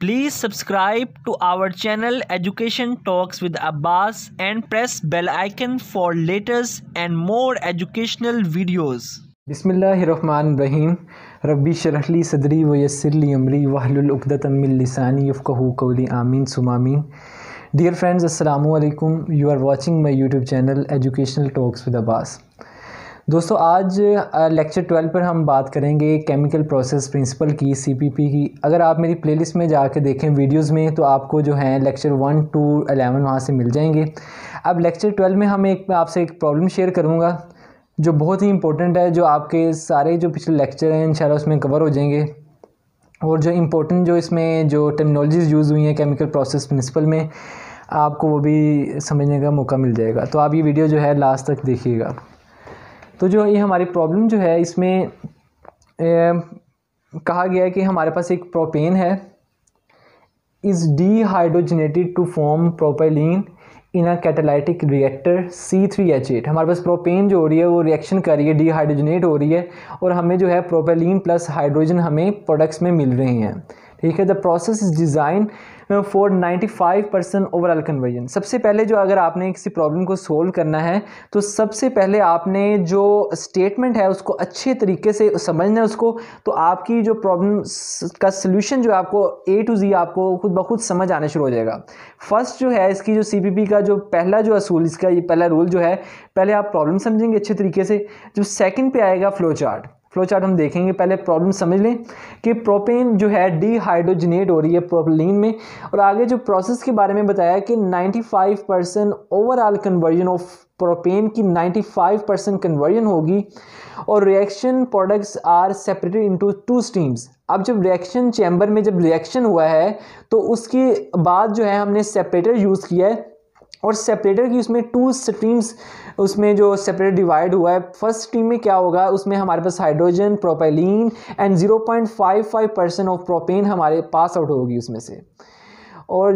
Please subscribe to our channel education talks with Abbas and press bell icon for latest and more educational videos रहीम रबी शरहली सदरी व यसरली अमरी वाहलतम लसानी यफ़कू कौली आमीन सुमामीन dear friends Allam you are watching my YouTube channel educational talks with Abbas दोस्तों, आज लेक्चर ट्वेल्व पर हम बात करेंगे केमिकल प्रोसेस प्रिंसिपल की सीपीपी की। अगर आप मेरी प्लेलिस्ट में जाके देखें वीडियोस में तो आपको जो है लेक्चर वन टू अलेवन वहाँ से मिल जाएँगे। अब लेक्चर ट्वेल्व में हम एक, आपसे एक प्रॉब्लम शेयर करूँगा, जो बहुत ही इंपॉर्टेंट है, जो आपके सारे जो पिछले लेक्चर हैं इन उसमें कवर हो जाएँगे। और जो इम्पोर्टेंट जो इसमें जो टेक्नोलॉजीज़ यूज़ हुई हैं केमिकल प्रोसेस प्रिंसिपल में, आपको वो भी समझने का मौका मिल जाएगा। तो आप ये वीडियो जो है लास्ट तक देखिएगा। तो जो ये हमारी प्रॉब्लम जो है इसमें ए, कहा गया है कि हमारे पास एक प्रोपेन है। Is dehydrogenated to form propylene in a catalytic reactor C three H eight हमारे पास प्रोपेन जो हो रही है वो रिएक्शन कर रही है डी हाइड्रोजनेट हो रही है और हमें जो है प्रोपेलिन प्लस हाइड्रोजन हमें प्रोडक्ट्स में मिल रहे हैं। ठीक है? The process is design for 95 percent overall conversion सबसे पहले जो अगर आपने किसी प्रॉब्लम को सोल्व करना है तो सबसे पहले आपने जो स्टेटमेंट है, उसको अच्छे तरीके से समझना है उसको। तो आपकी जो प्रॉब्लम का सोल्यूशन जो आपको ए टू जी आपको खुद ब खुद समझ आना शुरू हो जाएगा। फ़र्स्ट जो है, इसकी जो सी पी पी का जो पहला जो असूल, इसका ये पहला रूल जो है, पहले आप प्रॉब्लम समझेंगे अच्छे तरीके से। जो सेकेंड पे आएगा फ्लो चार्ट फ्लो चार्ट हम देखेंगे, पहले प्रॉब्लम समझ लें कि प्रोपेन जो है डीहाइड्रोजनेट हो रही है प्रोपलिन में और आगे जो प्रोसेस के बारे में बताया कि 95 percent overall conversion of propane की 95 परसेंट कन्वर्जन होगी और reaction products are separated into two streams अब जब रिएक्शन चैम्बर में जब रिएक्शन हुआ है तो उसके बाद जो है हमने सेपरेटर यूज़ किया है और सेपरेटर की उसमें टू स्ट्रीम्स उसमें जो सेपरेट डिवाइड हुआ है फ़र्स्ट स्ट्रीम में क्या होगा? उसमें हमारे पास hydrogen propylene and 0.55 percent of propane हमारे पास आउट होगी उसमें से। और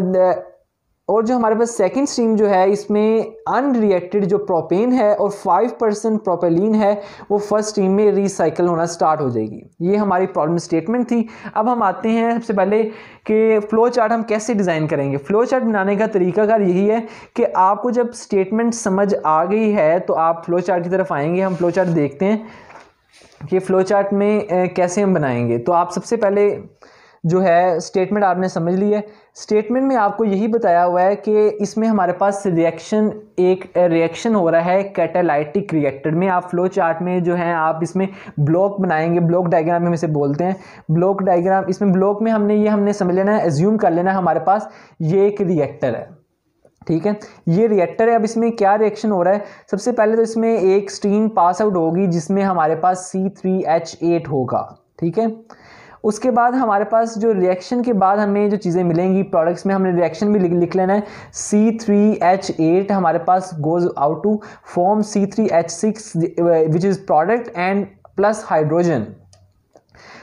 और जो हमारे पास सेकेंड स्ट्रीम जो है, इसमें अनरिएक्टेड जो प्रोपेन है और फाइव परसेंट प्रोपेलिन है, वो फ़र्स्ट स्ट्रीम में रिसाइकल होना स्टार्ट हो जाएगी। ये हमारी प्रॉब्लम स्टेटमेंट थी। अब हम आते हैं सबसे पहले कि फ़्लो चार्ट हम कैसे डिज़ाइन करेंगे। फ़्लो चार्ट बनाने का तरीकाकार यही है कि आपको जब स्टेटमेंट समझ आ गई है तो आप फ़्लो चार्ट की तरफ़ आएँगे। हम फ़्लो चार्ट देखते हैं कि फ़्लो चार्ट में कैसे हम बनाएँगे। तो आप सबसे पहले जो है स्टेटमेंट आपने समझ ली है। स्टेटमेंट में आपको यही बताया हुआ है कि इसमें हमारे पास रिएक्शन एक रिएक्शन हो रहा है कैटालाइटिक रिएक्टर में। आप फ्लो चार्ट में जो है, आप इसमें ब्लॉक बनाएँगे। ब्लॉक डायग्राम में इसे बोलते हैं। ब्लॉक डायग्राम इसमें ब्लॉक में हमने ये हमने समझ लेना है एज्यूम कर लेना है हमारे पास, ये एक रिएक्टर है। ठीक है? ये रिएक्टर है, अब इसमें क्या रिएक्शन हो रहा है? सबसे पहले तो इसमें एक स्ट्रीम पास आउट होगी, जिसमें हमारे पास सी थ्री एच एट होगा। ठीक है? उसके बाद हमारे पास जो रिएक्शन के बाद हमें जो चीज़ें मिलेंगी प्रोडक्ट्स में हमने रिएक्शन भी लिख, लेना है। सी थ्री एच एट हमारे पास goes out to form C three H six which is product and plus hydrogen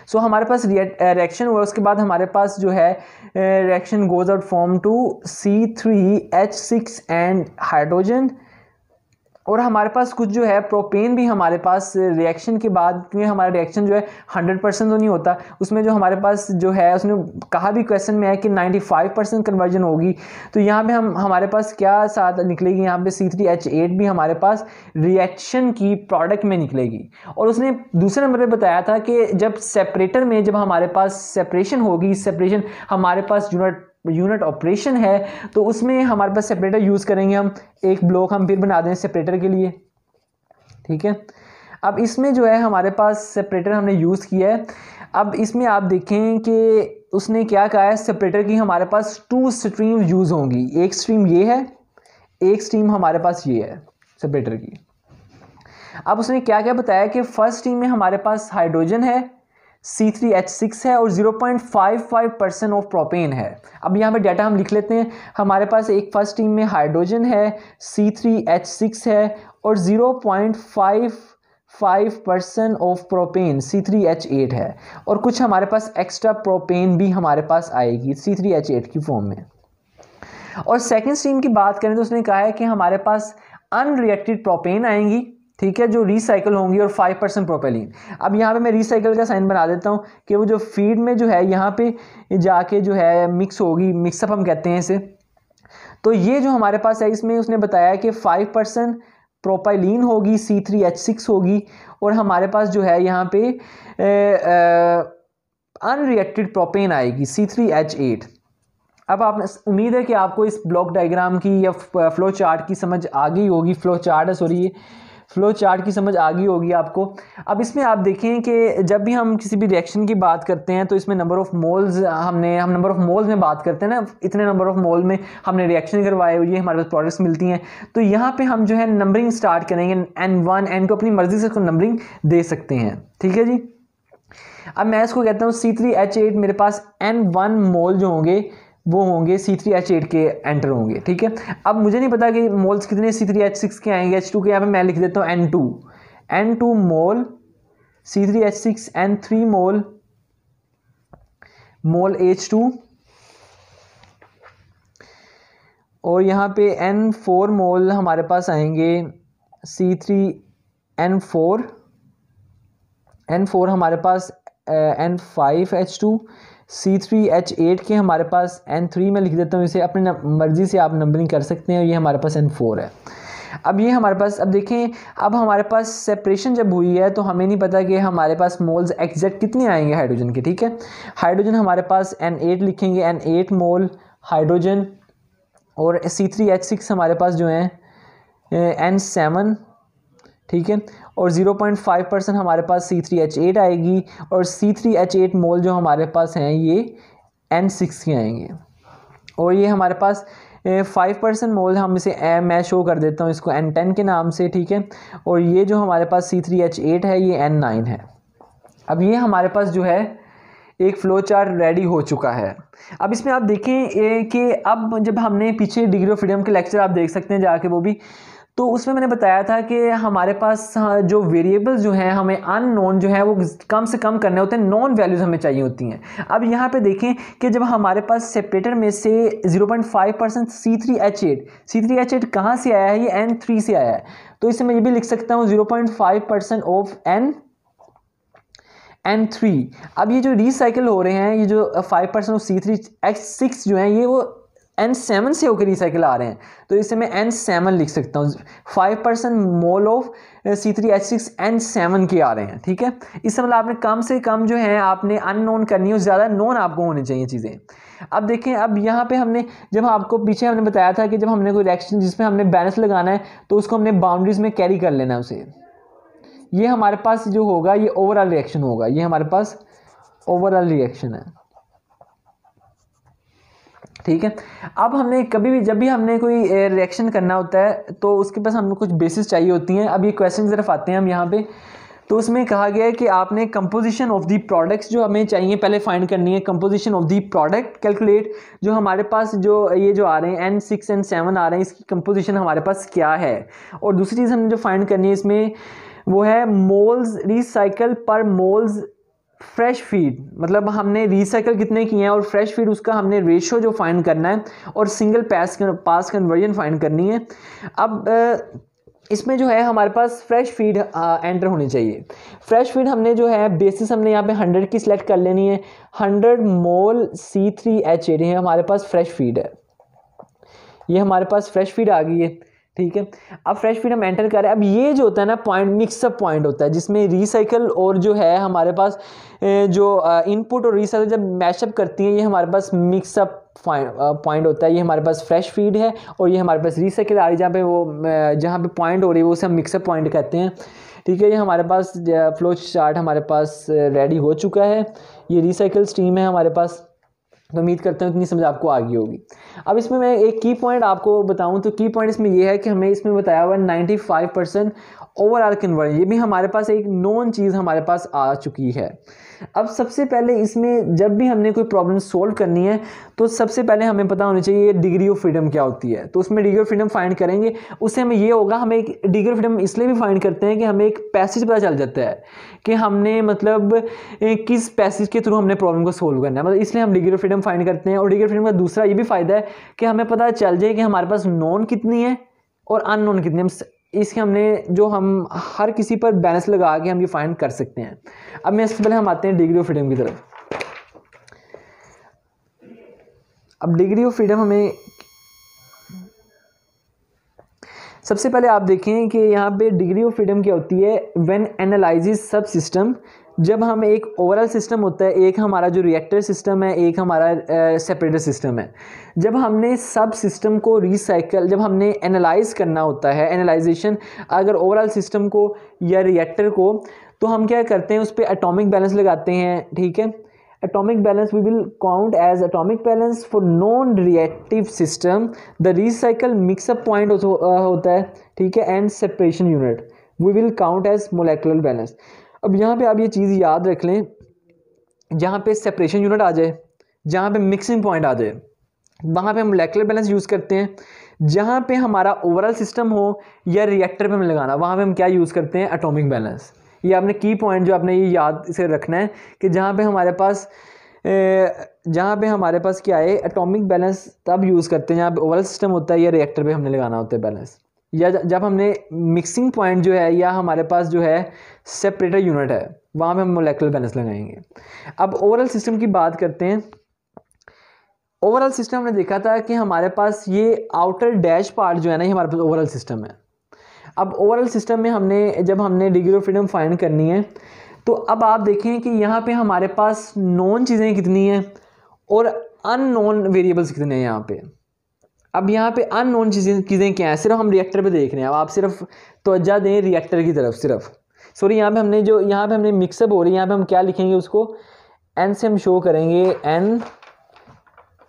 so so, हमारे पास रिएक्शन हुआ उसके बाद हमारे पास जो है reaction goes out form to C three H six and hydrogen और हमारे पास कुछ जो है प्रोपेन भी हमारे पास रिएक्शन के बाद, क्योंकि हमारा रिएक्शन जो है हंड्रेड परसेंट तो नहीं होता। उसमें जो हमारे पास जो है, उसने कहा भी क्वेश्चन में है कि नाइन्टी फाइव परसेंट कन्वर्जन होगी। तो यहाँ पे हम, हमारे पास क्या साथ निकलेगी? यहाँ पे सी थ्री एच एट भी हमारे पास रिएक्शन की प्रोडक्ट में निकलेगी। और उसने दूसरे नंबर पर बताया था कि जब सेपरेटर में जब हमारे पास सेपरेशन होगी सेपरेशन हमारे पास यूनिट यूनिट ऑपरेशन है तो उसमें हमारे पास सेपरेटर यूज़ करेंगे हम। एक ब्लॉक हम फिर बना दें सेपरेटर के लिए। ठीक है? अब इसमें जो है, हमारे पास सेपरेटर हमने यूज़ किया है। अब इसमें आप देखें कि उसने क्या कहा है सेपरेटर की हमारे पास टू स्ट्रीम यूज़ होंगी। एक स्ट्रीम ये है, एक स्ट्रीम हमारे पास ये है सेपरेटर की। अब उसने क्या क्या बताया कि फ़र्स्ट स्ट्रीम में हमारे पास हाइड्रोजन है सी थ्री एच सिक्स है और zero point five five percent of propane है। अब यहाँ पे डाटा हम लिख लेते हैं। हमारे पास एक फ़र्स्ट टीम में हाइड्रोजन है सी थ्री एच सिक्स है और zero point five five percent of propane C three H eight है। और कुछ हमारे पास एक्स्ट्रा प्रोपेन भी हमारे पास आएगी सी थ्री एच एट की फॉर्म में। और सेकेंड स्ट्रीम की बात करें तो उसने कहा है कि हमारे पास अनरिएक्टेड प्रोपेन आएँगी। ठीक है, जो रिसाइकल होंगी और फाइव परसेंट प्रोपेलिन अब यहाँ पे मैं रिसाइकल का साइन बना देता हूँ कि वो जो फ़ीड में जो है, यहाँ पे जाके जो है मिक्स होगी मिक्सअप हम कहते हैं इसे। तो ये जो हमारे पास है, इसमें उसने बताया कि फाइव परसेंट प्रोपाइलिन होगी सी थ्री एच सिक्स होगी और हमारे पास जो है यहाँ पे अनरिएक्टेड प्रोपेन आएगी सी थ्री एच एट अब आप उम्मीद है कि आपको इस ब्लॉक डायग्राम की या फ्लो चार्ट की समझ आ गई होगी। फ्लो चार्ट है सॉरी ये। फ्लो चार्ट की समझ आ गई होगी आपको। अब इसमें आप देखें कि जब भी हम किसी भी रिएक्शन की बात करते हैं तो इसमें नंबर ऑफ़ मोल्स हमने, हम नंबर ऑफ़ मोल्स में बात करते हैं ना, इतने नंबर ऑफ़ मोल में हमने रिएक्शन करवाए हुए हमारे पास प्रोडक्ट्स मिलती हैं। तो यहाँ पर हम जो है नंबरिंग स्टार्ट करेंगे एन वन एन टू अपनी मर्ज़ी से उसको नंबरिंग दे सकते हैं। ठीक है जी? अब मैं इसको कहता हूँ सी थ्री एच एट मेरे पास एन वन मोल जो होंगे वो होंगे सी थ्री एच एट के एंटर होंगे, ठीक है? अब मुझे नहीं पता कि मोल्स कितने सी थ्री एच सिक्स के आएँगे एच टू के, यहाँ पे मैं लिख देता हूँ N two N two mole C three H six N three mole mole H two और यहाँ पे एन फोर मोल हमारे पास आएँगे C three N four N four हमारे पास N five H two C three H eight के हमारे पास एन थ्री में लिख देता हूँ, इसे अपनी मर्ज़ी से आप नंबरिंग कर सकते हैं, ये हमारे पास एन फोर है। अब ये हमारे पास, अब देखें, अब हमारे पास सेपरेशन जब हुई है तो हमें नहीं पता कि हमारे पास मोल्स एग्जैक्ट कितने आएँगे हाइड्रोजन के, ठीक है? हाइड्रोजन हमारे पास एन एट लिखेंगे एन एट मोल हाइड्रोजन और सी थ्री एच सिक्स हमारे पास जो है एन सेवन ठीक है? और 0.5 परसेंट हमारे पास सी थ्री एच एट आएगी और C three H eight mole जो हमारे पास हैं, ये एन सिक्स के आएँगे। और ये हमारे पास फाइव परसेंट मोल हम इसे मैं शो कर देता हूँ, इसको एन टेन के नाम से, ठीक है? और ये जो हमारे पास सी थ्री एच एट है, ये एन नाइन है। अब ये हमारे पास जो है, एक फ़्लो चार्ट रेडी हो चुका है। अब इसमें आप देखें कि अब जब हमने पीछे डिग्री ऑफ़ फ्रीडम के लेक्चर आप देख सकते हैं, जाके वो भी तो उसमें मैंने बताया था कि हमारे पास हाँ, जो वेरिएबल्स जो हैं हमें अननोन जो है वो कम से कम करने होते हैं। नॉन वैल्यूज़ हमें चाहिए होती हैं। अब यहाँ पे देखें कि जब हमारे पास सेपरेटर में से 0.5 percent C three H eight C three H eight कहाँ से आया है? ये एन थ्री से आया है। तो इसे मैं ये भी लिख सकता हूँ zero point five percent of N N three अब ये जो रिसाइकिल हो रहे हैं ये जो five percent of C three X six जो है ये वो एन सेवन से होकर रिसाइकिल आ रहे हैं। तो इसे मैं एन सेवन लिख सकता हूँ। Five percent mole of C three H six N seven के आ रहे हैं, ठीक है? इससे मतलब आपने कम से कम जो है, आपने अननोन करनी है, ज़्यादा नोन आपको होनी चाहिए चीज़ें। अब देखें, अब यहाँ पे हमने, जब आपको पीछे हमने बताया था कि जब हमने कोई रिएक्शन जिसमें हमने बैलेंस लगाना है तो उसको हमने बाउंड्रीज में कैरी कर लेना है उसे। ये हमारे पास जो होगा, ये ओवरऑल रिएक्शन होगा। ये हमारे पास ओवरऑल रिएक्शन है। ठीक है? अब हमने कभी भी, जब भी हमने कोई रिएक्शन करना होता है तो उसके पास हमें कुछ बेसिस चाहिए होती हैं। अब ये क्वेश्चन की तरफ़ आते हैं हम यहाँ पे। तो उसमें कहा गया है कि आपने कंपोजिशन ऑफ़ दी प्रोडक्ट्स जो हमें चाहिए, पहले फाइंड करनी है। Composition of the product calculate जो हमारे पास जो, ये जो आ रहे हैं एन सिक्स एन सेवन आ रहे हैं, इसकी कंपोजिशन हमारे पास क्या है? और दूसरी चीज़ हमने जो फाइंड करनी है इसमें, वो है moles recycle per moles fresh feed मतलब हमने रिसाइकल कितने किए हैं और फ्रेश फ़ीड उसका हमने रेशो जो फाइंड करना है और सिंगल पैस पास कन्वर्जन फाइंड करनी है। अब इसमें जो है हमारे पास फ्रेश फ़ीड एंटर होनी चाहिए। फ्रेश फ़ीड हमने जो है बेसिस हमने यहाँ पे हंड्रेड की सिलेक्ट कर लेनी है। Hundred mole C three H A हमारे पास फ्रेश फ़ीड है। ये हमारे पास फ्रेश फ़ीड आ गई है। ठीक है? अब फ्रेश फ़ीड हम एंटर करें अब ये जो होता है ना पॉइंट मिक्सअप पॉइंट होता है, जिसमें रिसाइकल और जो है हमारे पास जो इनपुट और रिसाइकल जब मैशअप करती हैं, ये हमारे पास मिक्सअप पॉइंट होता है। ये हमारे पास फ्रेश फ़ीड है और ये हमारे पास रिसाइकिल आ रही है, जहाँ पे वो जहाँ पे पॉइंट हो रही है, वो उसे हम मिक्सअप पॉइंट कहते हैं। ठीक है, ये हमारे पास फ्लो चार्ट हमारे पास रेडी हो चुका है। ये रिसाइकल स्ट्रीम है हमारे पास। तो उम्मीद करता हूँ इतनी समझ आपको आ गई होगी। अब इसमें मैं एक की पॉइंट आपको बताऊँ तो की पॉइंट इसमें यह है कि हमें इसमें बताया हुआ ninety five percent overall conversion ये भी हमारे पास एक नॉन चीज़ हमारे पास आ चुकी है। अब सबसे पहले इसमें जब भी हमने कोई प्रॉब्लम सोल्व करनी है तो सबसे पहले हमें पता होना चाहिए डिग्री ऑफ़ फ्रीडम क्या होती है। तो उसमें डिग्री ऑफ़ फ्रीडम फाइंड करेंगे। उससे हमें ये होगा, हमें एक डिग्री ऑफ़ फ्रीडम इसलिए भी फाइंड करते हैं कि हमें एक पैसेज पता चल जाता है कि हमने मतलब किस पैसेज के थ्रू हमने प्रॉब्लम को सोल्व करना है। मतलब इसलिए हम डिग्री ऑफ़ फ्रीडम फाइंड करते हैं। और डिग्री ऑफ़ फ्रीडम का दूसरा ये भी फ़ायदा है कि हमें पता चल जाए कि हमारे पास नॉन कितनी है और अननोन कितनी हम इसके हमने जो हम हर किसी पर बैलेंस लगा के हम ये फाइंड कर सकते हैं। अब मैं इससे पहले हम आते हैं डिग्री ऑफ़ फ्रीडम की तरफ़। अब डिग्री ऑफ़ फ्रीडम हमें सबसे पहले आप देखें कि यहाँ पे डिग्री ऑफ़ फ्रीडम क्या होती है? व्हेन एनालाइजिस सब सिस्टम जब हम एक ओवरऑल सिस्टम होता है एक हमारा जो रिएक्टर सिस्टम है एक हमारा सेपरेटर सिस्टम है। जब हमने सब सिस्टम को रिसाइकल जब हमने एनालाइज करना होता है एनालाइजेशन अगर ओवरऑल सिस्टम को या रिएक्टर को तो हम क्या करते हैं उस पर एटॉमिक बैलेंस लगाते हैं ठीक है? Will count as atomic balance for non reactive system. The recycle mix up point also uh, होता है ठीक है? And separation unit we will count as molecular balance अब यहाँ पे आप ये चीज़ याद रख लें, जहाँ पे सेपरेशन यूनिट आ जाए, जहाँ पे मिक्सिंग पॉइंट आ जाए, वहाँ पे हम मोलेकुलर बैलेंस यूज़ करते हैं, जहाँ पे हमारा ओवरऑल सिस्टम हो या रिएक्टर पे हमें लगाना, वहाँ पे हम क्या यूज़ करते हैं? एटॉमिक बैलेंस ये आपने की पॉइंट जो आपने ये याद से रखना है कि जहाँ पे हमारे पास जहाँ पे हमारे पास क्या है? एटॉमिक बैलेंस तब यूज़ करते हैं जहाँ पे ओवरऑल सिस्टम होता है या रिएक्टर पे हमने लगाना होता है बैलेंस या जब हमने मिक्सिंग पॉइंट जो है या हमारे पास जो है सेपरेटर यूनिट है, वहाँ पे हम मोलेकुलर बैलेंस लगाएँगे। अब ओवरऑल सिस्टम की बात करते हैं। ओवरऑल सिस्टम हमने देखा था कि हमारे पास ये आउटर डैश पार्ट जो है ना, ये हमारे पास ओवरऑल सिस्टम है। अब ओवरऑल सिस्टम में हमने, जब हमने डिग्री ऑफ़ फ्रीडम फाइंड करनी है तो अब आप देखें कि यहाँ पे हमारे पास नॉन चीज़ें कितनी हैं और अननोन वेरिएबल्स कितने हैं यहाँ पे। अब यहाँ पे अननोन चीज़ें चीज़ें क्या हैं? सिर्फ़ हम रिएक्टर पे देख रहे हैं। अब आप सिर्फ़ तोज्जा दें रिएक्टर की तरफ़, सिर्फ़। सॉरी यहाँ पे हमने जो, यहाँ पे हमने मिक्सअप हो रही है, यहाँ पे हम क्या लिखेंगे उसको? एन से हम शो करेंगे एन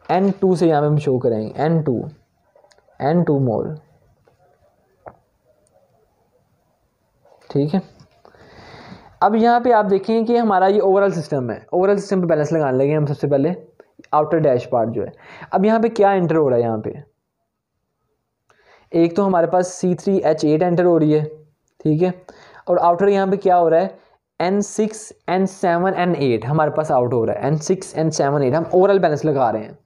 एन टू से यहाँ पे हम शो करेंगे N two N two mole ठीक है? अब यहाँ पे आप देखें कि हमारा ये ओवरऑल सिस्टम है। ओवरऑल सिस्टम पे बैलेंस लगाने लगे हम सबसे पहले। आउटर डैश पार्ट जो है। अब यहाँ पे क्या एंटर हो रहा है यहाँ पे? एक तो हमारे पास C three H eight enter हो रही है, ठीक है? और आउटर यहाँ पे क्या हो रहा है? N six N seven N eight हमारे पास आउट हो रहा है। N six N seven eight हम ओवरऑल बैलेंस लगा रहे हैं।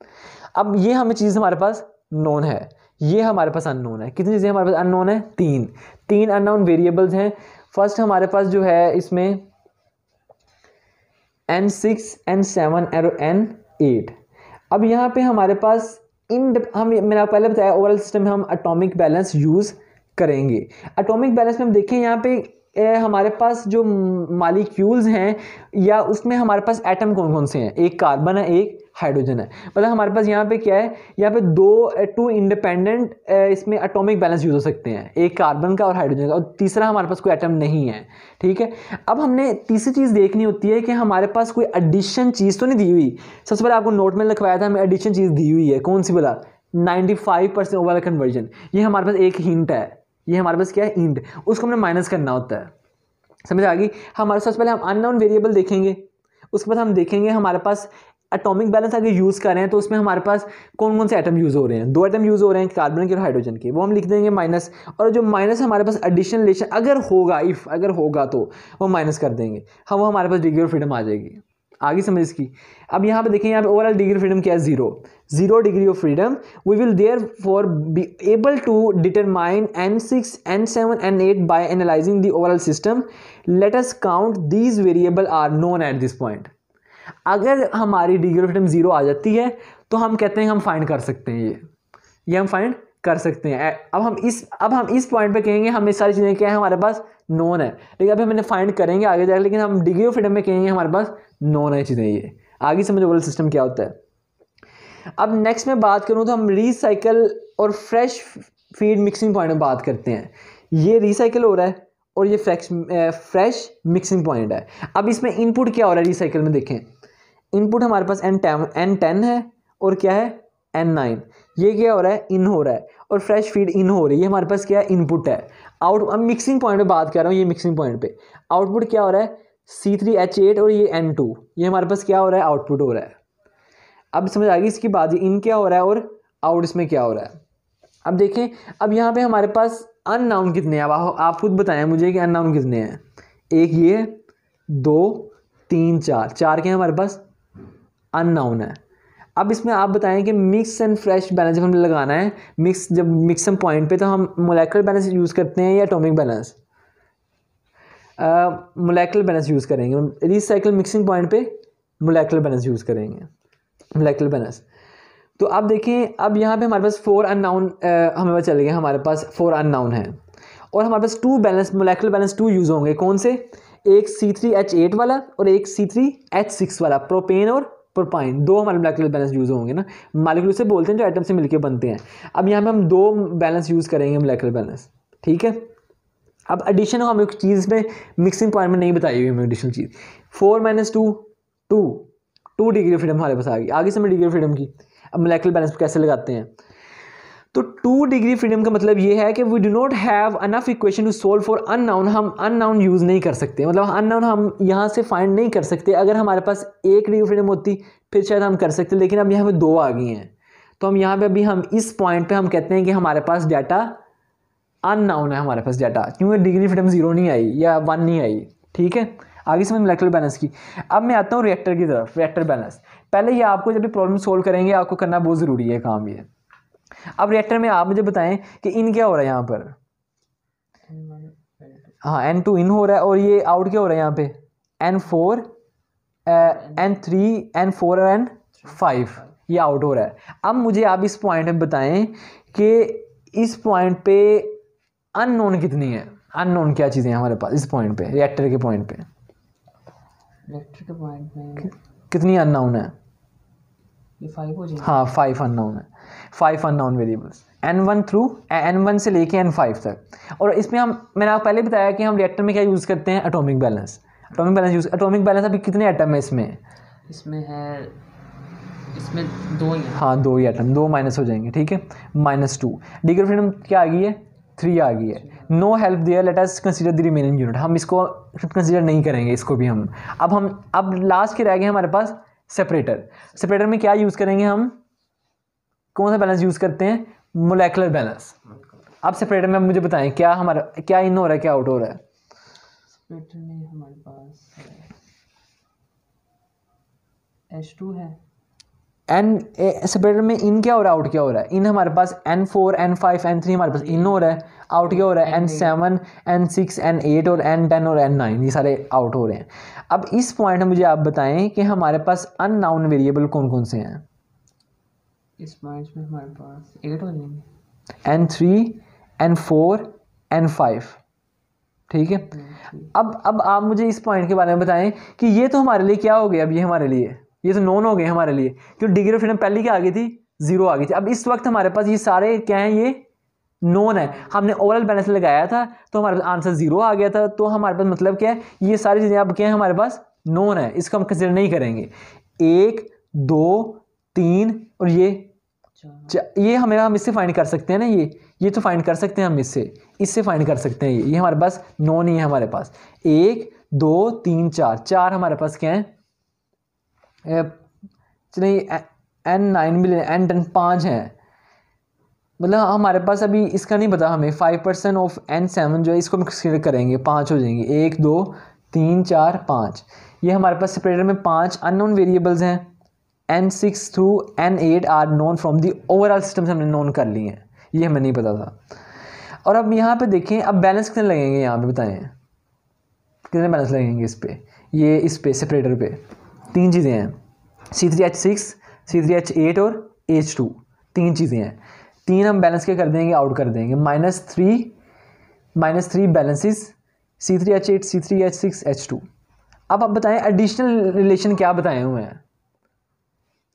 अब ये हमें चीज़ हमारे पास नोन है। ये हमारे पास अननोन है। कितनी चीज़ें हमारे पास अननोन है? तीन। तीन अननोन वेरिएबल्स हैं। फ़र्स्ट हमारे पास जो है इसमें N six N seven arrow N eight अब यहाँ पे हमारे पास इन हम, मैंने आपको पहले बताया ओवरऑल सिस्टम में हम अटोमिक बैलेंस यूज़ करेंगे। अटोमिक बैलेंस में हम देखें, यहाँ पे हमारे पास जो मालिक्यूल्स हैं, या उसमें हमारे पास एटम कौन कौन से हैं? एक कार्बन है, एक हाइड्रोजन है। मतलब हमारे पास यहाँ पे क्या है, यहाँ पे दो टू इंडिपेंडेंट इसमें एटॉमिक बैलेंस यूज़ हो सकते हैं। एक कार्बन का और हाइड्रोजन का, और तीसरा हमारे पास कोई एटम नहीं है, ठीक है? अब हमने तीसरी चीज़ देखनी होती है कि हमारे पास कोई एडिशन चीज़ तो नहीं दी हुई। सबसे पहले आपको नोट में लिखवाया था, हमें एडिशन चीज़ दी हुई है। कौन सी बोला? Ninety five percent over conversion ये हमारे पास एक हिंट है। ये हमारे पास क्या है? इंट उसको हमने माइनस करना होता है। समझ आ गई? हमारे, सबसे पहले हम अननोन वेरिएबल देखेंगे। उसके बाद हम देखेंगे हमारे पास एटॉमिक बैलेंस अगर यूज़ कर तो उसमें हमारे पास कौन कौन से एटम यूज़ हो रहे हैं? दो एटम यूज़ हो रहे हैं कार्बन के और हाइड्रोजन के। वो हम लिख देंगे माइनस और जो माइनस हमारे पास एडिशन रिलेशन अगर होगा इफ़ अगर होगा तो वो माइनस कर देंगे। हाँ वो हमारे पास डिग्री ऑफ़ फ्रीडम आ जाएगी। आगे समझ इसकी। अब यहाँ पे देखें, यहाँ पे ओवरऑल डिग्री फ्रीडम क्या है? Zero zero degree of freedom we will there for be able to determine N six N seven N eight by analysing the overall system let us count these variable are known at this point अगर हमारी degree of freedom zero आ जाती है तो हम कहते हैं हम फाइंड कर सकते हैं ये। ये हम फाइंड कर सकते हैं। अब हम इस, अब हम इस पॉइंट पे कहेंगे, हम ये सारी चीज़ें क्या है, हमारे पास नोन है। लेकिन अभी हमने फाइंड करेंगे आगे जाकर लेकिन हम डिग्री ऑफ़ फ्रीडम में कहेंगे हमारे पास नोन है चीज़ें ये। आगे समझो वर्ल्ड सिस्टम क्या होता है। अब नेक्स्ट में बात करूँ तो हम रिसाइकल और फ्रेश फ़ीड मिक्सिंग पॉइंट में बात करते हैं। ये रिसाइकल हो रहा है और ये फ्रेश फ्रेश मिक्सिंग पॉइंट है। अब इसमें इनपुट क्या हो रहा है रिसाइकल में देखें। इनपुट हमारे पास एन टेन एन टेन है और क्या है? एन नाइन ये क्या हो रहा है? इन हो रहा है और फ्रेश फ़ीड इन हो रही है। हमारे पास क्या है? इनपुट है। आउट अब मिक्सिंग पॉइंट पे बात कर रहा हूँ, ये मिक्सिंग पॉइंट पे। आउटपुट क्या हो रहा है? सी थ्री एच एट और ये एन टू ये हमारे पास क्या हो रहा है? आउटपुट हो रहा है। अब समझ आ गई इसकी बात। इन क्या हो रहा है और आउट इसमें क्या हो रहा है? अब देखें, अब यहाँ पे हमारे पास अननाउन कितने हैं? अब आप खुद बताएँ मुझे कि अननाउन कितने हैं। एक ये, दो, तीन, चार। चार के हमारे पास? अननाउन है। अब इसमें आप बताएँ कि मिक्स एंड फ्रेश बैलेंस जब हमें लगाना है मिक्स जब मिक्सम पॉइंट पे तो हम मोलेकुलर बैलेंस यूज़ करते हैं या atomic balance molecular balance use करेंगे। रिसाइकल मिक्सिंग पॉइंट पे मोलेकुलर बैलेंस यूज़ करेंगे। मोलेकुलर बैलेंस तो अब देखें अब यहाँ पे हमारे पास फोर अननाउन हमें पता चल गया हमारे पास फोर अननाउन है। और हमारे पास two balance molecular balance two use होंगे। कौन से? एक सी थ्री एच एट वाला और एक सी थ्री एच सिक्स वाला प्रोपेन और प्रोपाइन दो हमारे मोलिकुलर बैलेंस यूज़ होंगे ना। मालिकुलर से बोलते हैं जो आइटम से मिलकर बनते हैं। अब यहाँ पर हम दो बैलेंस यूज़ करेंगे मोलिकुलर बैलेंस ठीक है? अब एडिशन हम एक चीज़ में मिक्सिंग पॉइंट में नहीं बताई हुई हमें एडिशनल चीज़। Four minus two two two degree freedom हमारे पास आ गई। आगे से मैं डिग्री फ्रीडम की। अब मोलिकुलर बैलेंस कैसे लगाते हैं? तो टू डिग्री फ्रीडम का मतलब ये है कि we do not have enough equation to solve for unknown हम अननाउन यूज़ नहीं कर सकते. मतलब अननाउन हम यहाँ से फाइंड नहीं कर सकते. अगर हमारे पास एक डिग्री फ्रीडम होती, फिर शायद हम कर सकते, लेकिन अब यहाँ पे दो आ गई हैं. तो हम यहाँ पे अभी हम इस पॉइंट पे हम कहते हैं कि हमारे पास डाटा अननाउन है, हमारे पास डाटा क्योंकि डिग्री फ्रीडम ज़ीरो नहीं आई या वन नहीं आई? ठीक है? आगे समझ मोलेकुलर बैलेंस की. अब मैं आता हूँ रिएक्टर की तरफ़ रिएक्टर बैलेंस पहले ये आपको जब भी प्रॉब्लम सोल्व करेंगे, आपको करना बहुत ज़रूरी है काम ये. अब रिएक्टर में आप मुझे बताएँ कि इन क्या हो रहा है यहाँ पर? हाँ एन टू इन हो रहा है और ये आउट क्या हो रहा है यहाँ पे? N four N three N four और एन फाइव ये आउट हो रहा है। अब मुझे आप इस पॉइंट में बताएँ कि इस पॉइंट पे अननोन कितनी है? अननोन क्या चीज़ें हैं हमारे पास इस पॉइंट पे रिएक्टर के पॉइंट पे? रिएक्टर के पॉइंट में कितनी अननाउन है? ये फाइव हो जाएगा। हाँ फाइव अननाउन है। Five unknown variables N one through N one से लेके एन फाइव तक। और इसमें हम मैंने आपको पहले बताया कि हम रिएक्टर में क्या यूज़ करते हैं? Atomic balance atomic balance use atomic balance अभी कितने एटम है इसमें? इसमें है इसमें दो ही हैं। दो ही एटम दो माइनस हो जाएँगे ठीक है? माइनस टू डिग्री फ्रीडम क्या आ गई है? थ्री आ गई है. No help there let us consider the remaining unit हम इसको कंसीडर नहीं करेंगे इसको भी हम। अब हम अब लास्ट के रह गए हमारे पास सेपरेटर सेपरेटर में क्या यूज़ करेंगे हम? कौन सा बैलेंस यूज़ करते हैं? मोलेकुलर बैलेंस अब सेपरेटर में मुझे बताएँ क्या हमारा क्या इन हो रहा है क्या आउट हो रहा है? स्प्लिटर में हमारे पास एच टू है। एन सेपरेटर में इन क्या हो रहा है आउट क्या हो रहा है? इन हमारे पास N four N five N three हमारे पास इन हो रहा है आउट क्या हो रहा है? N seven N six N eight और एन टेन और एन नाइन ये सारे आउट हो रहे हैं। अब इस पॉइंट में मुझे आप बताएँ कि हमारे पास अननाउन वेरिएबल कौन कौन से हैं? इस पॉइंट में हमारे पास एट हो। जाएँगे N three N four N five ठीक है? अब अब आप मुझे इस पॉइंट के बारे में बताएँ कि ये तो हमारे लिए क्या हो गया? अब ये हमारे लिए। ये तो नॉन हो गए हमारे लिए। क्योंकि डिग्री ऑफ़ फ्रीडम पहले क्या आ गई थी? ज़ीरो आ गई थी। अब इस वक्त हमारे पास ये सारे क्या हैं? ये नॉन है। हमने ओवरऑल बैलेंस लगाया था तो हमारे पास आंसर ज़ीरो आ गया था। तो हमारे पास मतलब क्या है? ये सारी चीज़ें अब क्या है? हमारे पास नॉन है। इसको हम कंसिडर नहीं करेंगे। एक दो तीन और ये। ये हमें हम इससे फाइंड कर सकते हैं ना ये। ये तो फाइंड कर सकते हैं हम इससे। इससे फाइंड कर सकते हैं ये। ये हमारे पास नौ नहीं है हमारे पास। एक दो तीन चार। चार हमारे पास क्या है? चलिए एन नाइन मिले एन टेन पाँच हैं। मतलब हमारे पास अभी इसका नहीं पता हमें। Five percent of N seven जो है इसको हम कंसिडर करेंगे। पाँच हो जाएँगे। एक दो तीन चार पाँच। ये हमारे पास सेपरेटर में पाँच अननोन वेरिएबल्स हैं। N six through N eight are known from the overall system से हमने नोन कर लिए हैं। ये हमें नहीं पता था। और अब यहाँ पे देखें, अब बैलेंस कितने लगेंगे यहाँ पे बताएँ? कितने बैलेंस लगेंगे इस पर ये इस पे सेपरेटर पे। तीन चीज़ें हैं। C three H six C three H eight और एच टू तीन चीज़ें हैं। तीन हम बैलेंस के कर देंगे? आउट कर देंगे। Minus three minus three balances C three H eight C three H six H two अब आप बताएँ एडिशनल रिलेशन क्या बताए हुए हैं?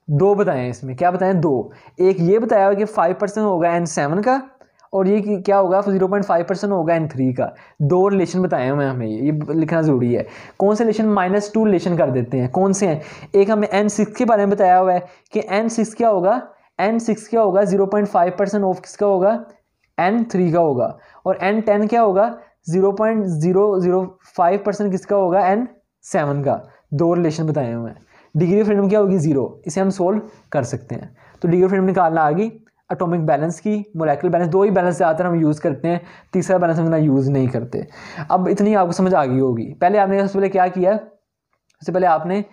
दो बताए हैं इसमें, क्या बताएँ दो? एक ये बताया हुआ कि फाइव परसेंट होगा एन सेवन का, और ये क्या होगा ज़ीरो पॉइंट फाइव परसेंट होगा एन थ्री का। दो रिलेशन बताए हुए हैं हमें ये लिखना ज़रूरी है। कौन से रिलेशन माइनस टू रिलेशन कर देते हैं? कौन से हैं? एक हमें एन सिक्स के बारे में बताया हुआ है कि एन सिक्स क्या होगा? एन सिक्स क्या होगा? Zero point five percent of किसका होगा? एन थ्री का होगा। और एन टेन क्या होगा? Zero point zero zero five percent किसका होगा? एन सेवन का। दो रिलेशन बताए हुए हैं। डिग्री ऑफ़ फ्रीडम क्या होगी? ज़ीरो। इसे हम सोल्व कर सकते हैं। तो डिग्री ऑफ़ फ्रीडम निकालना आ गई एटॉमिक बैलेंस की मोलेकुलर बैलेंस दो ही बैलेंस ज़्यादातर हम यूज़ करते हैं। तीसरा बैलेंस हम इतना यूज़ नहीं करते। अब इतनी आपको समझ आ गई होगी। पहले आपने सबसे पहले क्या किया? सबसे पहले आपने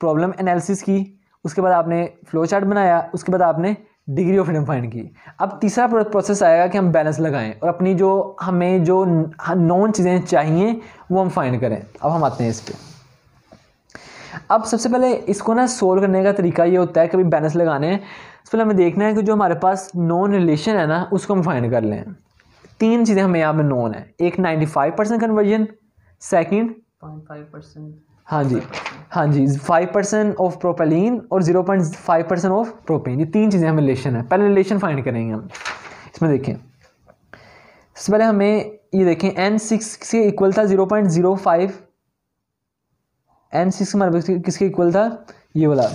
प्रॉब्लम एनालिसिस की। उसके बाद आपने फ्लो चार्ट बनाया। उसके बाद आपने डिग्री ऑफ़ फ्रीडम फाइंड की। अब तीसरा प्रोसेस आएगा कि हम बैलेंस लगाएँ और अपनी जो, हमें जो नॉन चीज़ें चाहिए, वो हम फाइंड करें। अब हम आते हैं इस पर अब सबसे पहले इसको ना सोल्व करने का तरीका ये होता है कभी बैलेंस लगाने हैं। सबसे पहले हमें देखना है कि जो हमारे पास नॉन रिलेशन है ना उसको हम फाइंड कर लें। तीन चीज़ें हमें यहाँ पे नॉन है। एक ninety five percent conversion second हाँ जी हाँ जी फाइव परसेंट ऑफ़ प्रोपेलिन और zero point five percent of propane ये तीन चीज़ें हमें रिलेशन है। पहले रिलेशन फाइंड करेंगे हम। इसमें देखें। सबसे पहले हमें ये देखें एन सिक्स से इक्वल था zero point zero five N six हमारे पास किसके इक्वल था? ये वाला।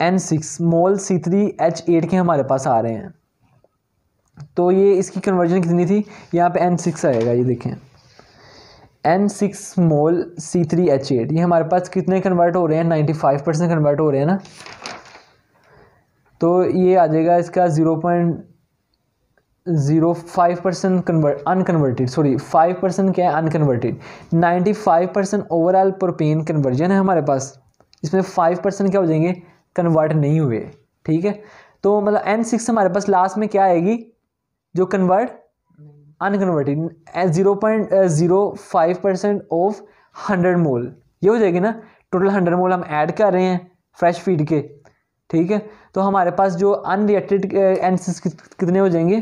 N six, mole C three, H eight के हमारे पास आ रहे हैं। तो ये इसकी कन्वर्जन कितनी थी? यहाँ पे एन सिक्स आएगा, ये देखें। N six, mole C three, H eight, ये हमारे पास कितने कन्वर्ट हो रहे हैं? नाइन्टी फाइव परसेंट कन्वर्ट हो रहे हैं ना। तो ये आ जाएगा इसका zero point zero five percent convert unconverted sorry five percent क्या है unconverted ninety five percent overall propane conversion है हमारे पास। इसमें फाइव परसेंट क्या हो जाएँगे? कन्वर्ट नहीं हुए, ठीक है? तो मतलब एन सिक्स हमारे पास लास्ट में क्या आएगी? जो convert unconverted zero point zero five percent of hundred mole ये हो जाएगी ना? टोटल हंड्रेड मोल हम ऐड कर रहे हैं फ्रेश फ़ीड के, ठीक है? तो हमारे पास जो अनरिएक्टेड एनसिस कितने हो जाएँगे?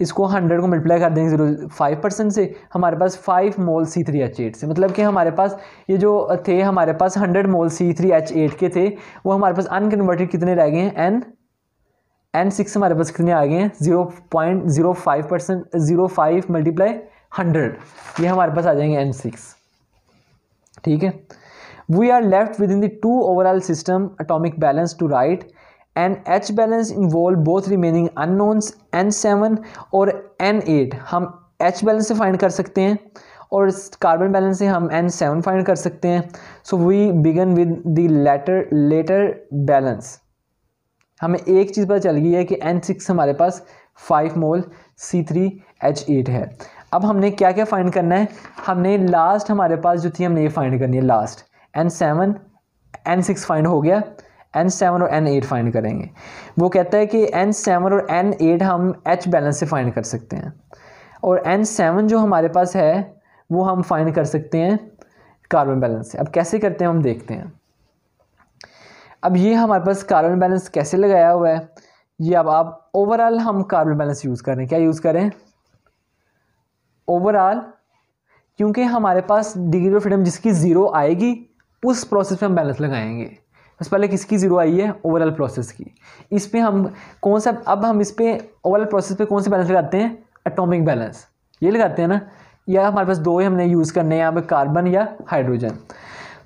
इसको हंड्रेड को मल्टीप्लाई कर देंगे ज़ीरो फाइव परसेंट से, हमारे पास five mole C three H eight से। मतलब कि हमारे पास ये जो थे, हमारे पास hundred mole C three H eight के थे, वो हमारे पास अनकन्वर्टेड कितने रह गए हैं? एन एन सिक्स हमारे पास कितने आ गए हैं? Zero point zero five percent zero five multiply hundred ये हमारे पास आ जाएँगे एन सिक्स ठीक है? We are left with in the two overall system atomic balance two right and H balance involve both remaining unknowns N seven और N eight हम H balance से फाइंड कर सकते हैं और कार्बन बैलेंस से हम एन सेवन फाइंड कर सकते हैं। So we begin with the latter latter balance हमें एक चीज़ पता चल गई है कि एन सिक्स हमारे पास five mole C three H eight है। अब हमने क्या क्या फाइंड करना है? हमने लास्ट हमारे पास जो थी, हमने ये फाइंड करनी है last N seven N six find हो गया। एन सेवन और एन एट फाइंड करेंगे। वो कहता है कि एन सेवन और एन एट हम एच बैलेंस से फाइंड कर सकते हैं। और एन सेवन जो हमारे पास है, वो हम फाइंड कर सकते हैं कार्बन बैलेंस से। अब कैसे करते हैं, हम देखते हैं। अब ये हमारे पास कार्बन बैलेंस कैसे लगाया हुआ है, ये अब आप ओवरऑल हम कार्बन बैलेंस यूज़ करें क्या यूज़ करें ओवरऑल क्योंकि हमारे पास डिग्री ऑफ़ फ्रीडम जिसकी ज़ीरो आएगी, उस प्रोसेस में हम बैलेंस लगाएँगे। बस पहले किसकी ज़ीरो आई है ओवरऑल प्रोसेस की। इस पर हम कौन सा अब हम इस पर ओवरऑल प्रोसेस पे कौन से बैलेंस लगाते हैं? एटॉमिक बैलेंस ये लगाते हैं ना, या हमारे पास दो ही हमने यूज़ करने हैं, यहाँ पे कार्बन या हाइड्रोजन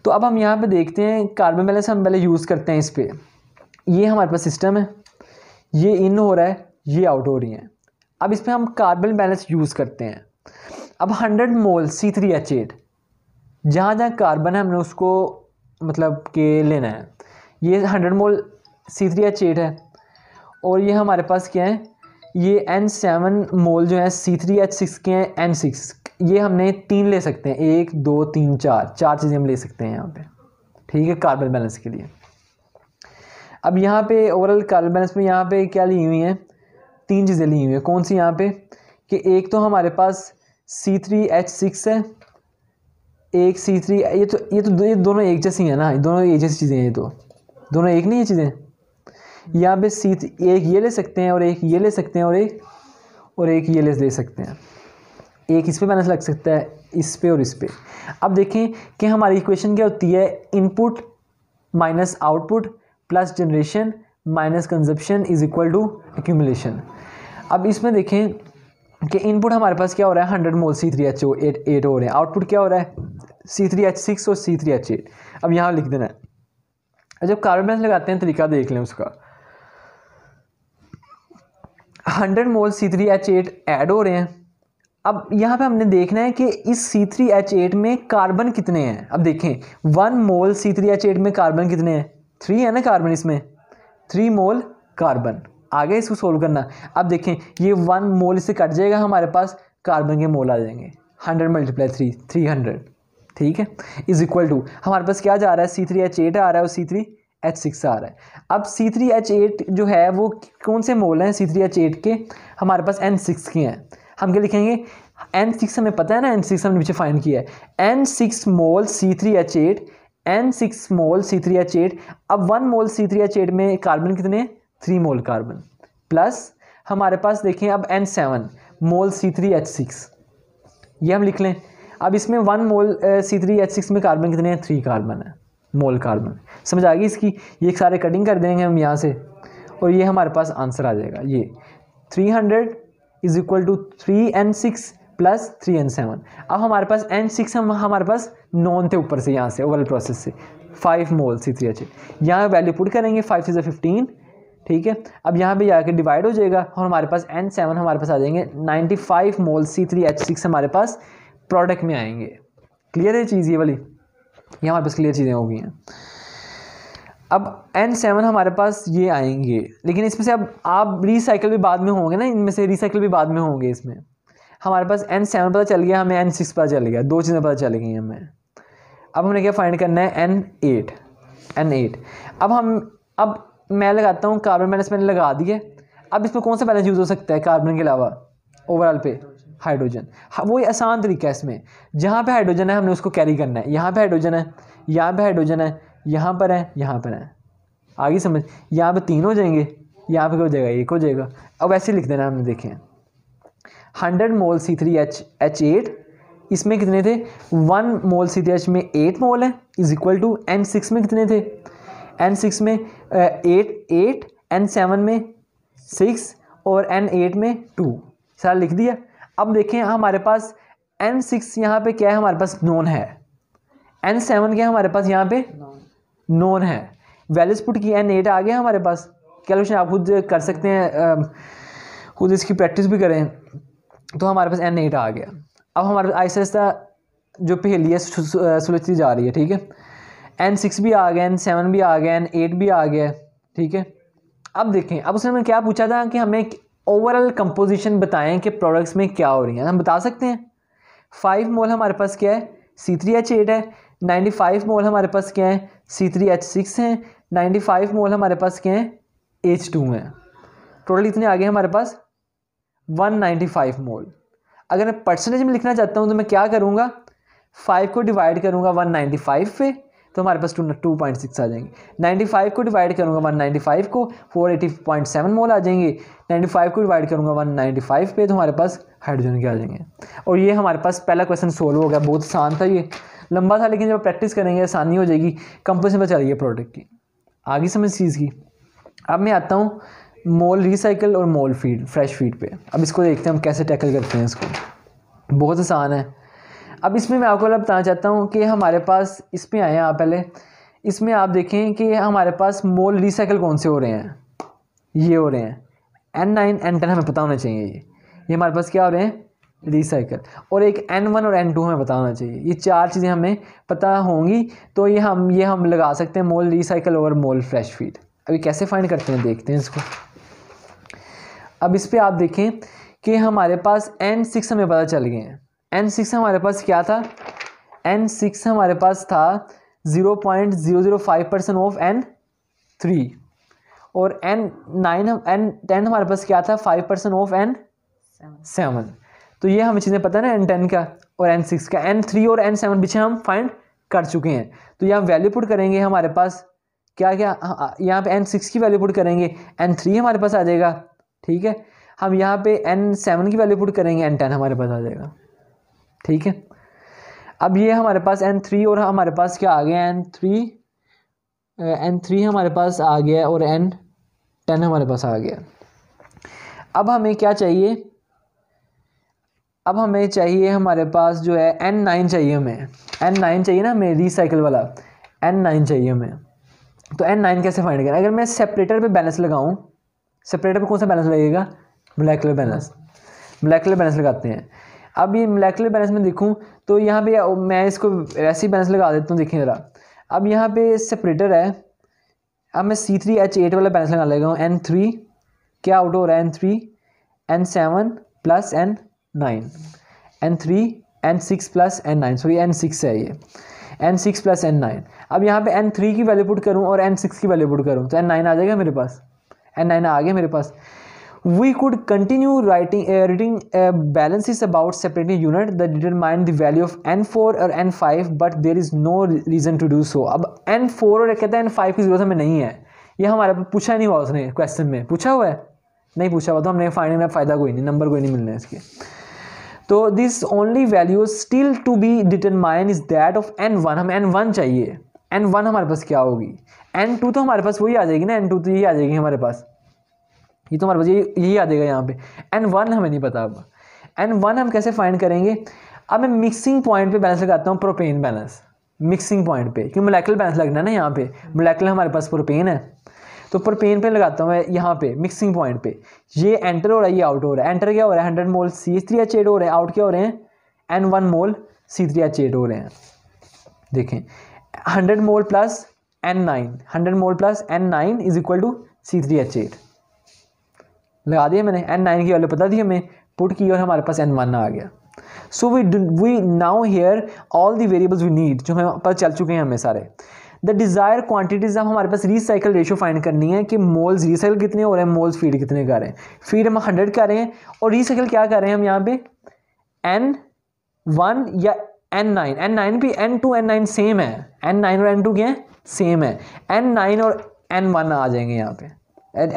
तो अब हम यहाँ पे देखते हैं कार्बन बैलेंस हम पहले यूज़ करते हैं इस पर ये हमारे पास सिस्टम है। ये इन हो रहा है, ये आउट हो रही हैं। अब इस पर हम कार्बन बैलेंस यूज़ करते हैं। अब hundred mole C three H eight जहाँ जहाँ कार्बन है हमने उसको मतलब के लेना है। ये hundred mole C three H eight है। और ये हमारे पास क्या है? ये एन सेवन मोल जो है सी थ्री एच सिक्स के हैं एन सिक्स ये हमने तीन ले सकते हैं। एक, दो, तीन, चार। चार चीज़ें हम ले सकते हैं यहाँ पे। ठीक है कार्बन बैलेंस के लिए। अब यहाँ पे ओवरऑल कार्बन बैलेंस में यहाँ पे क्या ली हुई हैं? तीन चीज़ें ली हुई हैं। कौन सी यहाँ पे? कि एक तो हमारे पास सी थ्री एच सिक्स है। एक सी थ्री ये तो ये तो ये दोनों एक जैसी हैं ना? दोनों एक जैसी चीज़ें हैं ये तो। दोनों एक नहीं है चीज़ें। यहाँ पे सी एक ये ले सकते हैं और एक ये ले सकते हैं और एक और एक ये ले सकते हैं। एक इस पर बैलेंस लग सकता है, इस पे और इस पे। अब देखें कि हमारी इक्वेशन क्या होती है? Input minus output plus generation minus consumption is equal to accumulation अब इसमें देखें कि इनपुट हमारे पास क्या हो रहा है? Hundred mole C three H O eight eight हो रहे हैं। आउटपुट क्या हो रहा है? सी थ्री एच सिक्स और सी थ्री एच एट अब यहाँ लिख देना है। जब कार्बन लगाते हैं, तरीका देख लें उसका। Hundred mole C three H eight add हो रहे हैं। अब यहाँ पे हमने देखना है कि इस सी थ्री एच एट में कार्बन कितने हैं। अब देखें one mole C three H eight में कार्बन कितने हैं? थ्री है ना कार्बन इसमें? थ्री मोल कार्बन आगे इसको सोल्व करना। अब देखें, ये वन मोल इससे कट जाएगा, हमारे पास कार्बन के मोल आ जाएँगे। Hundred multiply three three hundred ठीक है? इज़ इक्वल टू हमारे पास क्या जा रहा है? सी थ्री एच एट आ रहा है और सी थ्री एच सिक्स आ रहा है। अब सी थ्री एच एट जो है, वो कौन से मोल हैं सी थ्री एच एट के? हमारे पास एन सिक्स के हैं। हम क्या लिखेंगे? एन सिक्स हमें पता है ना? एन सिक्स हमने पीछे फाइंड किया है। N six mole C three H eight N six mole C three H eight अब one mole C three H eight में कार्बन कितने थ्री मोल कार्बन प्लस हमारे पास देखें, अब N seven mole C three H six ये हम लिख लें। अब इसमें one mole C three H six में कार्बन कितने हैं? थ्री कार्बन है मोल कार्बन समझ आ गई इसकी? ये सारे कटिंग कर देंगे हम यहाँ से, और ये हमारे पास आंसर आ जाएगा। ये three hundred is equal to three N six plus three N seven अब हमारे पास एन सिक्स हम, हमारे पास नॉन थे ऊपर से यहाँ से ओवरऑल प्रोसेस से। Five mole C three H यहाँ वैल्यू पुट करेंगे फाइव से फिफ्टीन ठीक है? अब यहाँ पे जाके डिवाइड हो जाएगा, और हमारे पास एन सेवन हमारे पास आ जाएँगे। Ninety five mole C three H six हमारे पास प्रोडक्ट में आएँगे। क्लियर है चीज़, ये वाली? ये हमारे पास क्लियर चीज़ें हो गई हैं। अब एन सेवन हमारे पास ये आएँगे। लेकिन इसमें से अब आप रिसाइकिल भी बाद में होंगे ना, इनमें से रिसाइकिल भी बाद में होंगे इसमें। हमारे पास एन सेवन पता चल गया, हमें एन सिक्स पता चल गया। दो चीज़ें पता चल गई हमें। अब हमने क्या फाइंड करना है? एन एट एन एट अब हम, अब मैं लगाता हूँ कार्बन बैलेंस मैंने लगा दिए अब इसमें कौन सा बैलेंस यूज़ हो सकता है कार्बन के अलावा? ओवरऑल पे। हाइड्रोजन। हाँ, वो आसान तरीका है इसमें। जहाँ पे हाइड्रोजन है हमने उसको कैरी करना है। यहाँ पे हाइड्रोजन है यहाँ पे हाइड्रोजन है यहाँ पर है यहाँ पर है। आगे समझ यहाँ पे तीन हो जाएँगे यहाँ पे हो जाएगा एक हो जाएगा। अब ऐसे लिख देना हमने देखे hundred mole C three H H eight इसमें कितने थे? One mole C three H में एट मोल है is equal to N six में कितने थे? एन सिक्स में एट एट एन सेवन में सिक्स और एन एट में टू। सारा लिख दिया? अब देखें हमारे पास एन सिक्स यहाँ पर क्या है? हमारे पास नोन है। एन सेवन क्या है? हमारे पास यहाँ पे नोन है। वैल्यूज़ पुट की एन एट आ गया हमारे पास। कैलकुलेशन आप खुद कर सकते हैं खुद इसकी प्रैक्टिस भी करें। तो हमारे पास एन एट आ गया। अब हमारे पास आहिस्ता आहिस्ता जो पहली है सुलझती जा रही है, ठीक है? एन सिक्स भी आ गया एन सेवन भी आ गया एन एट भी आ गया, ठीक है? अब देखें, अब उसने क्या पूछा था कि हमें ओवरऑल कंपोजिशन बताएँ कि प्रोडक्ट्स में क्या हो रही है। हम बता सकते हैं? फाइव मोल हमारे पास क्या है? सी थ्री एच एट है। नाइन्टी फाइव मोल हमारे पास क्या है? सी थ्री एच सिक्स हैं। नाइन्टी फाइव मोल हमारे पास क्या है? एच टू हैं। टोटल इतने आ गए हमारे पास वन नाइन्टी फाइव मोल अगर मैं परसेंटेज में लिखना चाहता हूँ तो मैं क्या करूँगा? फाइव को डिवाइड करूँगा वन नाइन्टी फाइव पे। तो हमारे पास टू टू पॉइंट सिक्स आ जाएँगे। नाइन्टी फाइव को डिवाइड करूँगा वन नाइन्टी फाइव को four eighty point seven mole आ जाएँगे। नाइन्टी फाइव को डिवाइड करूँगा वन नाइन्टी फाइव पे तो हमारे पास हाइड्रोजन के आ जाएँगे। और ये हमारे पास पहला क्वेश्चन सोल्व हो गया, बहुत आसान था ये। लंबा था, लेकिन जब प्रैक्टिस करेंगे, आसानी हो जाएगी। कंपोजिशन रही है प्रोडक्ट की। आगे समझ चीज़ की। अब मैं आता हूँ मोल रिसाइकल और मोल फ़ीड फ्रेश फ़ीड पे। अब इसको देखते हैं, हम कैसे टैकल करते हैं इसको। बहुत आसान है। अब इसमें मैं आपको बताना चाहता हूँ कि हमारे पास इसमें आए हैं आप पहले। इसमें आप देखें कि हमारे पास मोल रिसाइकल कौन से हो रहे हैं? ये हो रहे हैं। एन नाइन एन टेन हमें पता होना चाहिए ये। ये हमारे पास क्या हो रहे हैं? रिसाइकल और एक एन वन और एन टू हमें पता होना चाहिए। ये चार चीज़ें हमें पता होंगी तो ये हम ये हम लगा सकते हैं मोल रिसाइकल और मोल फ्रेश फ़ीड अभी कैसे फाइंड करते हैं? देखते हैं इसको। अब इस पर आप देखें कि हमारे पास एन सिक्स हमें पता चल गए हैं। एन सिक्स हमारे पास क्या था? एन सिक्स हमारे पास था zero point zero zero five percent of N three और एन नाइन एन टेन हमारे पास क्या था? Five percent of N seven तो ये हमें चीज़ें पता है ना एन टेन का और एन सिक्स का। एन थ्री और एन सेवन पीछे हम फाइंड कर चुके हैं। तो यहाँ वैल्यू पुट करेंगे हमारे पास। क्या क्या? यहाँ पे एन सिक्स की वैल्यू पुट करेंगे। एन थ्री हमारे पास आ जाएगा। ठीक है? हम यहाँ पे एन सेवन की वैल्यू पुट करेंगे। एन टेन हमारे पास आ जाएगा। ठीक है? अब ये हमारे पास एन थ्री और हमारे पास क्या आ गया? एन थ्री एन थ्री हमारे पास आ गया और एन टेन हमारे पास आ गया। अब हमें क्या चाहिए? अब हमें चाहिए हमारे पास जो है एन नाइन चाहिए हमें। एन नाइन चाहिए ना हमें रिसाइकिल वाला। एन नाइन चाहिए हमें। तो एन नाइन कैसे फाइंड करें? अगर मैं सेपरेटर पे बैलेंस लगाऊँ सेपरेटर पे कौन सा बैलेंस लगेगा? मोलेकुलर बैलेंस मोलेकुलर बैलेंस लगाते हैं। अब ये मोलेकुलर बैलेंस में देखूँ तो यहाँ पे मैं इसको ही बैलेंस लगा देता हूँ, देखिए ज़रा। अब यहाँ पे सेपरेटर है। अब मैं सी थ्री एच एट वाला बैलेंस लगा लेगा हूँ एन थ्री क्या आउट हो रहा है? N three N seven plus N nine N three N six plus N nine sorry N six है ये। N six plus N nine अब यहाँ पे एन थ्री की वैल्यू पुट करूँ और एन सिक्स की वैल्यू पुट करूँ तो एन नाइन आ जाएगा मेरे पास। एन नाइन आ गया मेरे पास। We could continue writing uh, reading uh, balances about separating unit that determine the value of n4 or n5 but there is no reason to do so. अब n4 और कहते हैं n5 की ज़रूरत हमें नहीं है। ये हमारे पूछा नहीं हुआ उसने क्वेश्चन में। पूछा हुआ है? नहीं पूछा हुआ तो हमने फाइंडिंग में फ़ायदा कोई नहीं नंबर कोई नहीं मिलने इसके। तो this only value still to be determine is that of N one हमें एन वन चाहिए। एन वन हमारे पास क्या होगी? एन टू तो हमारे पास वही आ जाएगी ना? एन टू तो यही आ जाएगी हमारे पास। ये तो हमारे पास यही यही आ जाएगा यहाँ पे। एन वन हमें नहीं पता अब। एन वन हम कैसे फाइंड करेंगे? अब मैं मिक्सिंग पॉइंट पे बैलेंस लगाता हूँ प्रोपेन बैलेंस मिक्सिंग पॉइंट पे, क्योंकि मोलेकुलर बैलेंस लगना है ना यहाँ पे। मोलेकुलर हमारे पास प्रोपेन है। तो प्रोपेन पे लगाता हूँ मैं यहाँ पे मिक्सिंग पॉइंट पे। ये एंटर हो रहा है, ये आउट हो रहा है। एंटर क्या हो रहा है? Hundred mole C three H eight हो रहे हैं। आउट क्या हो रहे हैं? N one mole C three H eight हो रहे हैं। देखें hundred mole plus N nine hundred mole plus N nine is equal to C three H eight लगा दिया मैंने एन नाइन की वैल्यू पता थी हमें पुट की और हमारे पास एन वन आ गया। So we we now here all the variables we need जो हमें पता चल चुके हैं हमें सारे। द डिज़ायर क्वांटिटीज़ अब हमारे पास रीसाइकिल रेशो फाइंड करनी है कि मोल्स रीसाइकिल कितने हो रहे हैं मोल्स फ़ीड कितने कर रहे हैं। फ़ीड हम हंड्रेड कर रहे हैं और रीसाइकिल क्या कर रहे हैं हम यहाँ पे? एन वन या एन नाइन एन नाइन भी N two N nine same है। एन नाइन और एन टू क्या है? सेम है। एन नाइन और एन वन आ जाएँगे यहाँ पे।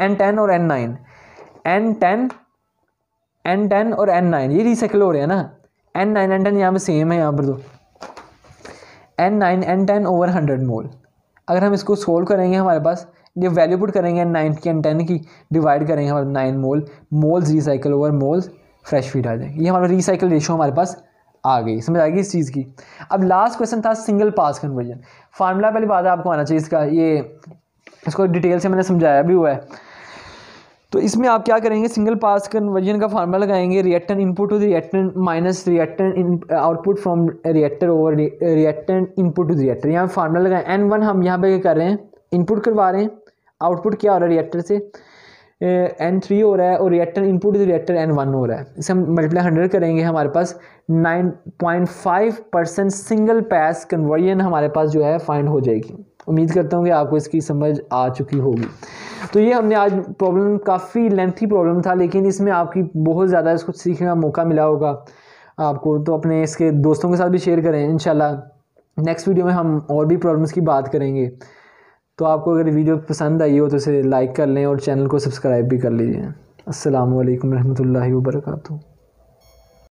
एन टेन और N nine N ten N ten और एन नाइन ये रिसाइकिल हो रहे हैं ना? एन नाइन एन टेन यहाँ पर सेम है यहाँ पर तो। N nine N ten over hundred mole अगर हम इसको सोल्व करेंगे हमारे पास, ये वैल्यू पुट करेंगे एन नाइन की एन टेन की डिवाइड करेंगे हमारे nine mole moles recycle over moles fresh feed आ जाएगी। ये हमारा रिसाइकिल रेशो हमारे पास आ गई, समझ आएगी इस चीज़ की? अब लास्ट क्वेश्चन था सिंगल पास कन्वर्जन फार्मूला पहली बात आपको आना चाहिए इसका, ये, इसको डिटेल से मैंने समझाया भी हुआ है। तो इसमें आप क्या करेंगे? सिंगल पास कन्वर्जन का फार्मूला लगाएँगे reactant input to reactant minus reactant output from reactor over reactant input to reactor यहाँ फार्मूला लगाएँ। एन वन हम यहाँ पे क्या कर रहे हैं? इनपुट करवा रहे हैं। आउटपुट क्या हो रहा है रिएक्टर से? एन थ्री हो रहा है और reactor input reactor N one हो रहा है। इसे हम मल्टीप्लाई हंड्रेड करेंगे हमारे पास। Nine point five percent single pass conversion हमारे पास जो है फाइंड हो जाएगी। उम्मीद करता हूँ कि आपको इसकी समझ आ चुकी होगी। तो ये हमने आज प्रॉब्लम काफ़ी लेंथी प्रॉब्लम था, लेकिन इसमें आपकी बहुत ज़्यादा इसको सीखने का मौका मिला होगा आपको। तो अपने इसके दोस्तों के साथ भी शेयर करें इन नेक्स्ट वीडियो में हम और भी प्रॉब्लम्स की बात करेंगे। तो आपको अगर वीडियो पसंद आई हो तो इसे लाइक कर लें और चैनल को सब्सक्राइब भी कर लीजिए। असल वरहमल वर्का